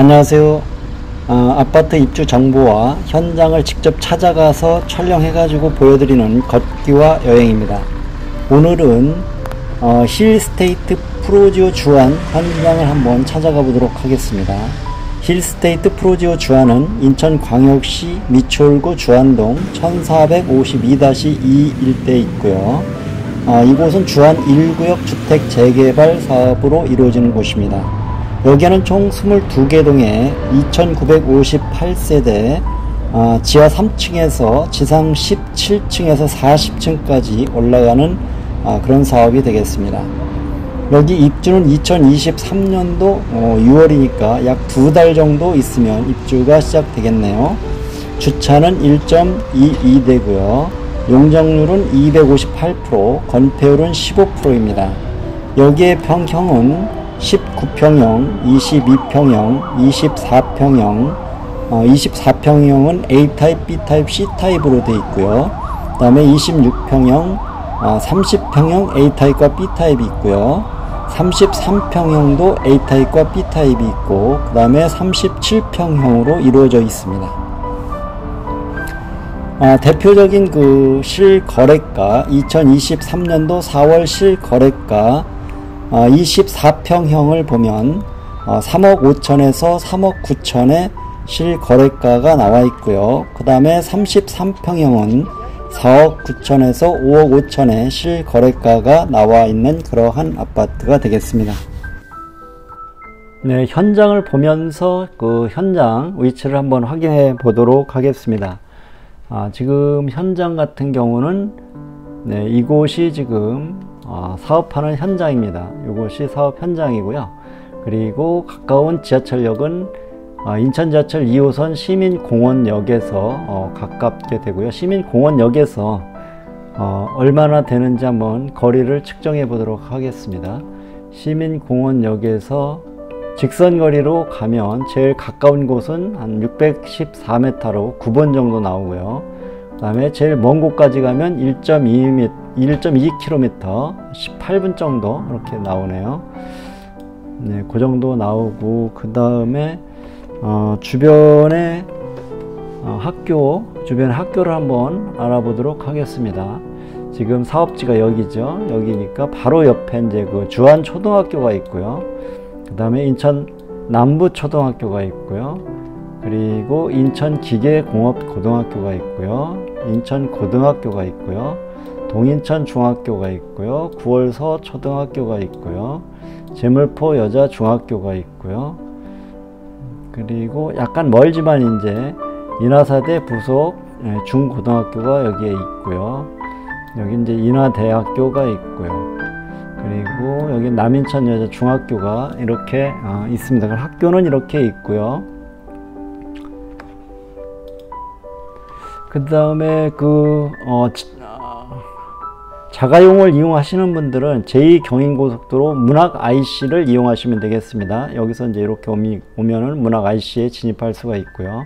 안녕하세요. 어, 아파트 입주 정보와 현장을 직접 찾아가서 촬영해가지고 보여드리는 걷기와 여행입니다. 오늘은 어, 힐스테이트 푸르지오 주안 현장을 한번 찾아가 보도록 하겠습니다. 힐스테이트 푸르지오 주안은 인천광역시 미추홀구 주안동 1452-2 일대에 있고요. 어, 이곳은 주안 1구역 주택 재개발 사업으로 이루어지는 곳입니다. 여기에는 총 22개 동에 2958세대 어, 지하 3층에서 지상 17층에서 40층까지 올라가는 어, 그런 사업이 되겠습니다. 여기 입주는 2023년도 어, 6월이니까 약 두 달 정도 있으면 입주가 시작되겠네요. 주차는 1.22대고요. 용적률은 258%, 건폐율은 15%입니다. 여기에 평형은 19평형, 22평형, 24평형, 어, 24평형은 A타입, B타입, C타입으로 되어 있고요. 그 다음에 26평형, 어, 30평형 A타입과 B타입이 있고요. 33평형도 A타입과 B타입이 있고 그 다음에 37평형으로 이루어져 있습니다. 아, 대표적인 그 실거래가 2023년도 4월 실거래가 어, 24평형을 보면 어, 3억 5천에서 3억 9천의 실거래가가 나와 있고요. 그 다음에 33평형은 4억 9천에서 5억 5천의 실거래가가 나와 있는 그러한 아파트가 되겠습니다. 네, 현장을 보면서 그 현장 위치를 한번 확인해 보도록 하겠습니다. 아, 지금 현장 같은 경우는 네, 이곳이 지금 어, 사업하는 현장입니다. 이곳이 사업 현장이고요. 그리고 가까운 지하철역은 어, 인천 지하철 2호선 시민공원역에서 어, 가깝게 되고요. 시민공원역에서 어, 얼마나 되는지 한번 거리를 측정해 보도록 하겠습니다. 시민공원역에서 직선 거리로 가면 제일 가까운 곳은 한 614m로 9번 정도 나오고요. 그 다음에 제일 먼 곳까지 가면 1.2m, 1.2km 18분 정도 이렇게 나오네요. 네, 그 정도 나오고 그 다음에 어, 주변에 어, 학교, 주변 학교를 한번 알아보도록 하겠습니다. 지금 사업지가 여기죠. 여기니까 바로 옆에 이제 그 주안 초등학교가 있고요. 그 다음에 인천 남부 초등학교가 있고요. 그리고 인천 기계공업 고등학교가 있고요. 인천 고등학교가 있고요. 동인천 중학교가 있고요. 구월서 초등학교가 있고요. 제물포 여자 중학교가 있고요. 그리고 약간 멀지만 이제 인하사대 부속 예, 중고등학교가 여기에 있고요. 여기 이제 인하대학교가 있고요. 그리고 여기 남인천 여자 중학교가 이렇게 어, 있습니다. 학교는 이렇게 있고요. 그 다음에 그 어, 자가용을 이용하시는 분들은 제2경인고속도로 문학 IC를 이용하시면 되겠습니다. 여기서 이제 이렇게 오면은 문학 IC에 진입할 수가 있고요.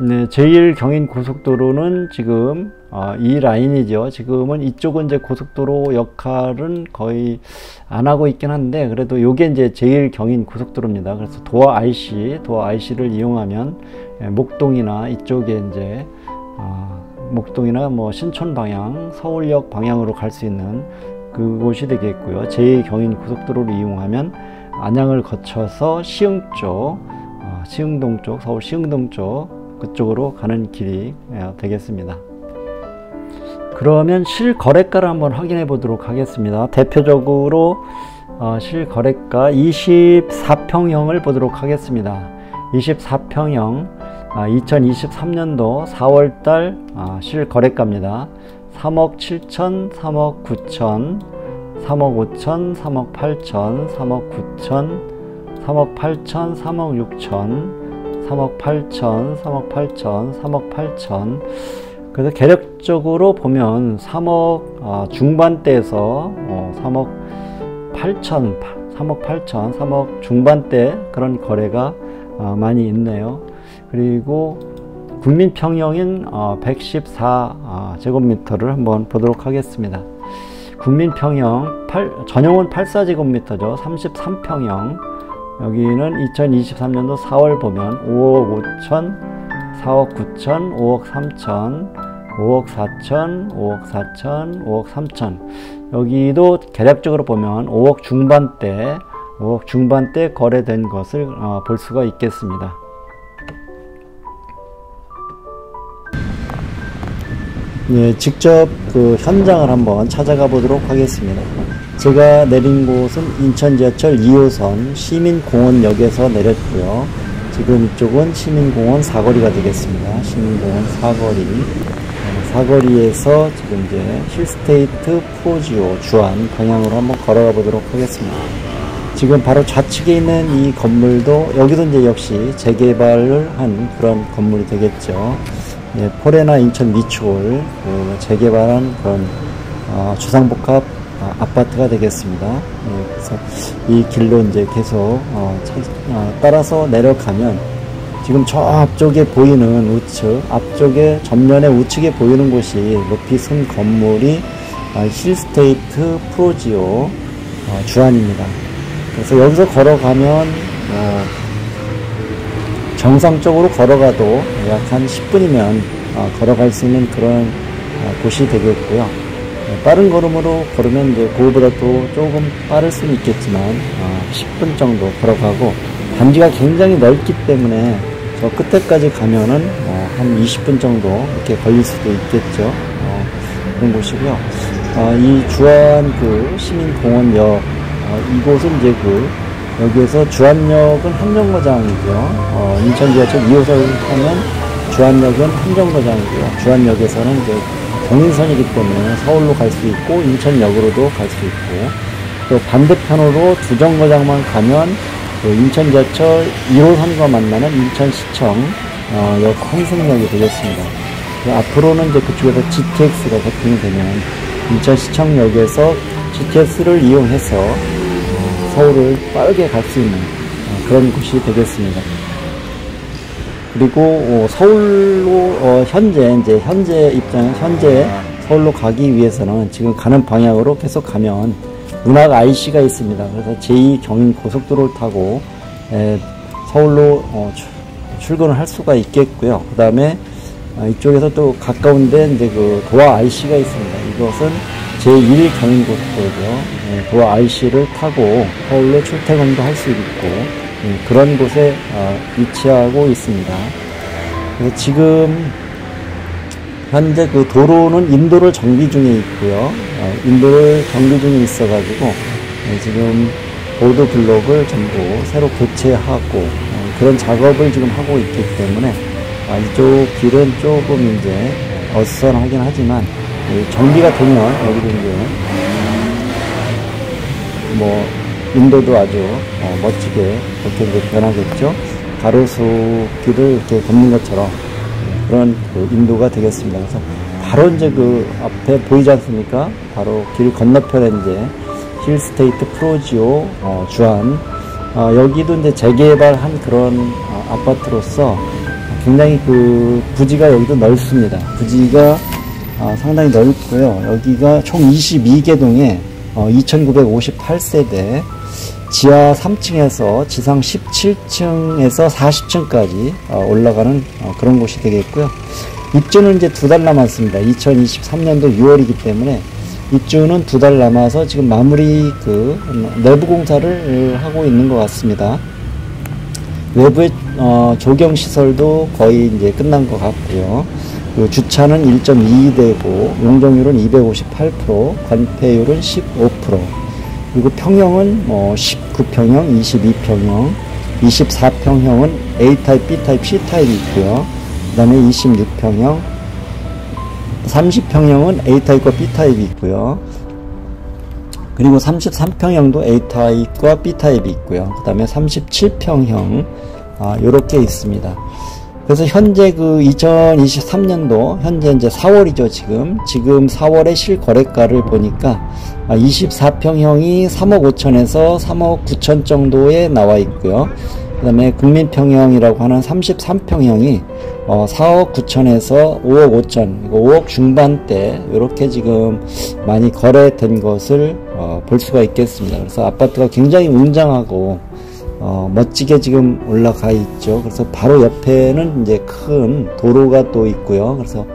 네, 제1경인고속도로는 지금 어, 이 라인이죠. 지금은 이쪽은 이제 고속도로 역할은 거의 안 하고 있긴 한데 그래도 이게 이제 제1경인고속도로입니다. 그래서 도어 IC, 도어 IC를 이용하면 예, 목동이나 이쪽에 이제 어, 목동이나 뭐 신촌 방향, 서울역 방향으로 갈 수 있는 그곳이 되겠고요. 제2경인 고속도로를 이용하면 안양을 거쳐서 시흥 쪽, 어, 시흥동 쪽, 서울 시흥동 쪽 그쪽으로 가는 길이 예, 되겠습니다. 그러면 실거래가를 한번 확인해 보도록 하겠습니다. 대표적으로 어, 실거래가 24평형을 보도록 하겠습니다. 24평형 아, 2023년도 4월달 아, 실거래가입니다. 3억 7천, 3억 9천, 3억 5천, 3억 8천, 3억 9천, 3억 8천, 3억 6천, 3억 8천, 3억 8천, 3억 8천. 그래서 계력적으로 보면 3억 아, 중반대에서 3억 8천, 3억 8천, 3억 중반대 그런 거래가 아, 많이 있네요. 그리고 국민 평형인 114 아, 제곱미터를 한번 보도록 하겠습니다. 국민 평형 전용은 84제곱미터죠. 33평형 여기는 2023년도 4월 보면 5억 5천, 4억 9천, 5억 3천, 5억 4천, 5억 4천, 5억 3천. 여기도 계략적으로 보면 5억 중반대, 5억 중반대 거래된 것을 어, 볼 수가 있겠습니다. 예, 직접 그 현장을 한번 찾아가 보도록 하겠습니다. 제가 내린 곳은 인천 지하철 2호선 시민공원역에서 내렸고요. 지금 이쪽은 시민공원 사거리가 되겠습니다. 시민공원 사거리. 어, 사거리에서 지금 이제 힐스테이트 프로지오 주안 방향으로 한번 걸어가 보도록 하겠습니다. 지금 바로 좌측에 있는 이 건물도 여기도 이제 역시 재개발을 한 그런 건물이 되겠죠. 예, 포레나 인천 미추홀 그 재개발한 그런 어, 주상복합 어, 아파트가 되겠습니다. 예, 그래서 이 길로 이제 계속 어, 차, 어, 따라서 내려가면 지금 저 앞쪽에 보이는 우측 앞쪽에 전면에 우측에 보이는 곳이 높이 쓴 건물이 아, 힐스테이트 프로지오 어, 주안입니다. 그래서 여기서 걸어가면 어, 정상적으로 걸어가도 약 한 10분이면 어, 걸어갈 수 있는 그런 어, 곳이 되겠고요. 어, 빠른 걸음으로 걸으면 이제 그거보다도 조금 빠를 수는 있겠지만 10분 정도 걸어가고 단지가 굉장히 넓기 때문에 저 끝에까지 가면은 한 20분 정도 이렇게 걸릴 수도 있겠죠. 그런 곳이고요. 이 주안 그 시민공원역 이곳은 이제 그 여기에서 주안역은 함정거장이죠. 어, 인천 지하철 2호선을 타면 주안역은 함정거장이고요. 주안역에서는 이제 동인선이기 때문에 서울로 갈 수 있고 인천역으로도 갈 수 있고 또 반대편으로 두정거장만 가면 그 인천 지하철 1호선과 만나는 인천시청 어, 역 환승역이 되겠습니다. 앞으로는 이제 그쪽에서 GTX가 개통이 되면 인천시청역에서 GTX를 이용해서 서울을 빠르게 갈 수 있는 어, 그런 곳이 되겠습니다. 그리고 어, 서울로 어, 현재 이제 현재 입장 현재 서울로 가기 위해서는 지금 가는 방향으로 계속 가면 운학 IC가 있습니다. 그래서 제2 경인 고속도로를 타고 서울로 출근을 할 수가 있겠고요. 그 다음에 이쪽에서 또 가까운데 이제 그 도화 IC가 있습니다. 이것은 제1 경인고속도로죠. 예, 도화 IC를 타고 서울로 출퇴근도 할 수 있고 예, 그런 곳에 어, 위치하고 있습니다. 그래서 지금 현재 그 도로는 인도를 정비 중에 있고요. 어, 인도를 정비 중에 있어가지고 예, 지금 보드 블록을 전부 새로 교체하고 어, 그런 작업을 지금 하고 있기 때문에 아, 이쪽 길은 조금 이제 어수선하긴 하지만 정비가 되면 여기도 이제 뭐 인도도 아주 어, 멋지게 그렇게 이제 변하겠죠. 가로수 길을 이렇게 걷는 것처럼 그런 그 인도가 되겠습니다. 그래서 바로 이제 그 앞에 보이지 않습니까? 바로 길 건너편에 이제 힐스테이트 프로지오 어, 주안 어, 여기도 이제 재개발한 그런 어, 아파트로서 굉장히 그 부지가 여기도 넓습니다. 부지가 어, 상당히 넓고요. 여기가 총 22개 동에 어, 2958세대 지하 3층에서 지상 17층에서 40층까지 어, 올라가는 어, 그런 곳이 되겠고요. 입주는 이제 두 달 남았습니다. 2023년도 6월이기 때문에 입주는 두 달 남아서 지금 마무리 그 내부 공사를 하고 있는 것 같습니다. 외부의 어, 조경 시설도 거의 이제 끝난 것 같고요. 그 주차는 1.22대고 용적률은 258%, 관폐율은 15%. 그리고 평형은 뭐 19평형, 22평형, 24평형은 A타입, B타입, C타입이 있고요. 그 다음에 26평형, 30평형은 A타입과 B타입이 있고요. 그리고 33평형도 A타입과 B타입이 있고요. 그 다음에 37평형, 아, 요렇게 있습니다. 그래서 현재 그 2023년도 현재 이제 4월이죠 지금 지금 4월의 실거래가를 보니까 24평형이 3억 5천에서 3억 9천 정도에 나와 있고요. 그 다음에 국민평형이라고 하는 33평형이 어 4억 9천에서 5억 5천, 5억 중반대 이렇게 지금 많이 거래된 것을 어 볼 수가 있겠습니다. 그래서 아파트가 굉장히 웅장하고 어, 멋지게 지금 올라가 있죠. 그래서 바로 옆에는 이제 큰 도로가 또 있고요. 그래서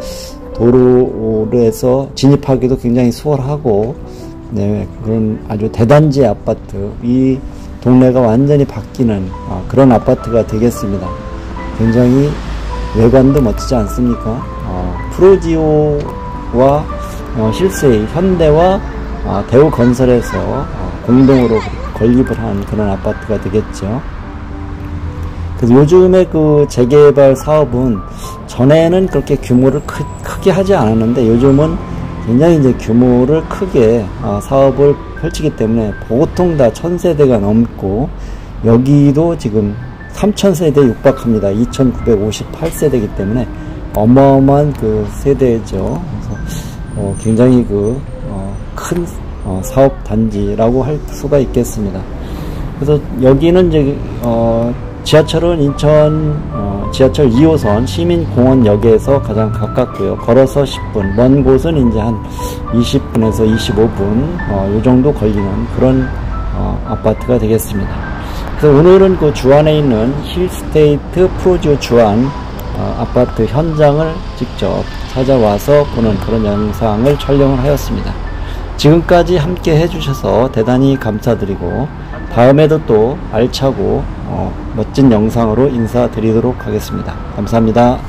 도로에서 진입하기도 굉장히 수월하고, 네, 그런 아주 대단지 아파트. 이 동네가 완전히 바뀌는 어, 그런 아파트가 되겠습니다. 굉장히 외관도 멋지지 않습니까? 어, 프로지오와 어, 실세이, 현대와 어, 대우건설에서 어, 공동으로 건립을 한 그런 아파트가 되겠죠. 그래서 요즘에 그 재개발 사업은 전에는 그렇게 규모를 크, 게 하지 않았는데 요즘은 굉장히 이제 규모를 크게 어, 사업을 펼치기 때문에 보통 다 천세대가 넘고 여기도 지금 3000세대 육박합니다. 2958세대이기 때문에 어마어마한 그 세대죠. 그래서 어, 굉장히 그큰 어, 사업 단지라고 할 수가 있겠습니다. 그래서 여기는 이제 어, 지하철은 인천 어, 지하철 2호선 시민공원역에서 가장 가깝고요. 걸어서 10분, 먼 곳은 이제 한 20분에서 25분 어, 이 정도 걸리는 그런 어, 아파트가 되겠습니다. 그래서 오늘은 그 주안에 있는 힐스테이트 프로지오 주안 어, 아파트 현장을 직접 찾아와서 보는 그런 영상을 촬영을 하였습니다. 지금까지 함께 해주셔서 대단히 감사드리고 다음에도 또 알차고 어, 멋진 영상으로 인사드리도록 하겠습니다. 감사합니다.